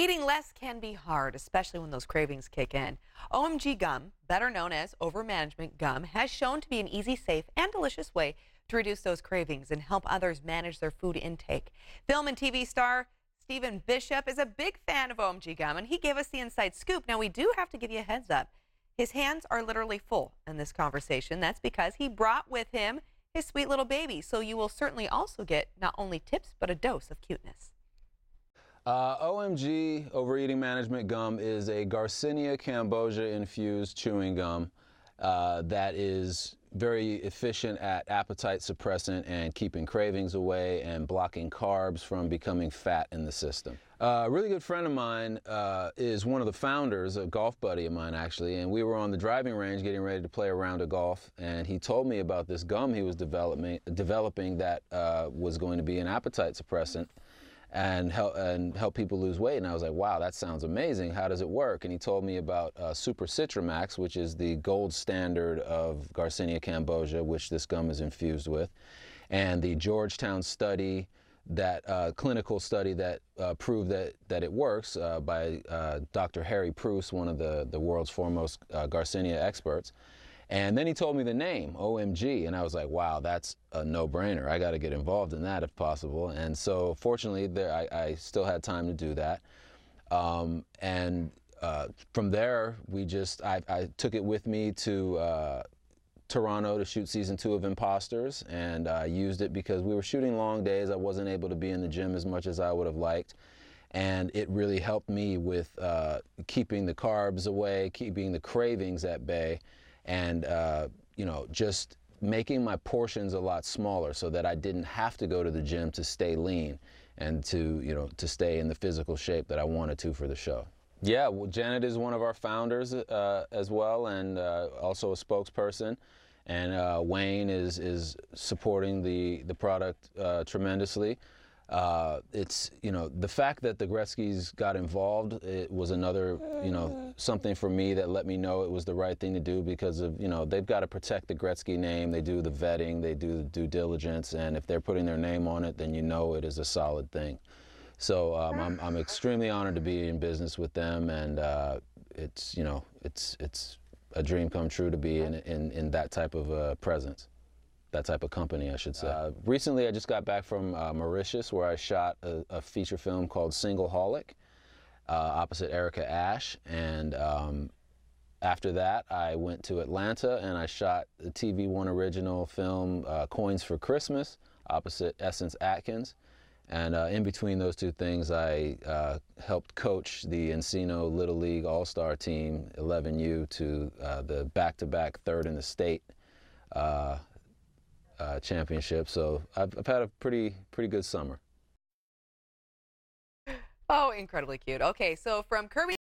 Eating less can be hard, especially when those cravings kick in. OMG gum, better known as overmanagement gum, has shown to be an easy, safe, and delicious way to reduce those cravings and help others manage their food intake. Film and TV star Stephen Bishop is a big fan of OMG gum, and he gave us the inside scoop. Now, we do have to give you a heads up. His hands are literally full in this conversation. That's because he brought with him his sweet little baby. So you will certainly also get not only tips, but a dose of cuteness. Uh, OMG Overeating Management Gum is a Garcinia cambogia infused chewing gum uh, that is very efficient at appetite suppressant and keeping cravings away and blocking carbs from becoming fat in the system. Uh, a really good friend of mine uh, is one of the founders, a golf buddy of mine actually, and we were on the driving range getting ready to play a round of golf, and he told me about this gum he was developing, developing that uh, was going to be an appetite suppressant and help and help people lose weight. And I was like, wow, that sounds amazing. How does it work? And he told me about uh, Super CitriMax, which is the gold standard of Garcinia cambogia, which this gum is infused with, and the Georgetown study. That uh, clinical study that uh, proved that, that it works uh, by uh, Dr. Harry Preuss, one of the, the world's foremost uh, Garcinia experts. And then he told me the name, OMG, and I was like, wow, that's a no-brainer. I got to get involved in that if possible. And so fortunately, there, I, I still had time to do that. Um, and uh, from there, we just, I, I, took it with me to uh, Toronto to shoot season two of Imposters, and I used it because we were shooting long days. I wasn't able to be in the gym as much as I would have liked and it really helped me with uh, keeping the carbs away, keeping the cravings at bay, and uh, you know just making my portions a lot smaller so that I didn't have to go to the gym to stay lean and to you know to stay in the physical shape that I wanted to for the show. Yeah, well, Janet is one of our founders uh, as well, and uh, also a spokesperson. And uh, Wayne is is supporting the the product uh, tremendously. Uh, it's you know the fact that the Gretzky's got involved it was another you know something for me that let me know it was the right thing to do because of you know they've got to protect the Gretzky name. They do the vetting they do the due diligence and if they're putting their name on it then you know it is a solid thing. So um, I'm, I'm extremely honored to be in business with them and uh, it's you know it's it's a dream come true to be in in, in that type of uh, presence that type of company, I should say. Uh, recently, I just got back from uh, Mauritius, where I shot a, a feature film called Singleholic, uh, opposite Erica Ash, and um, after that, I went to Atlanta and I shot the TV One original film uh, Coins for Christmas, opposite Essence Atkins. And uh, in between those two things, I uh, helped coach the Encino Little League All Star Team 11U to the back to back third in the state uh, championship. So I've, I've had a pretty pretty good summer. Oh, incredibly cute. Okay, so from Kirby.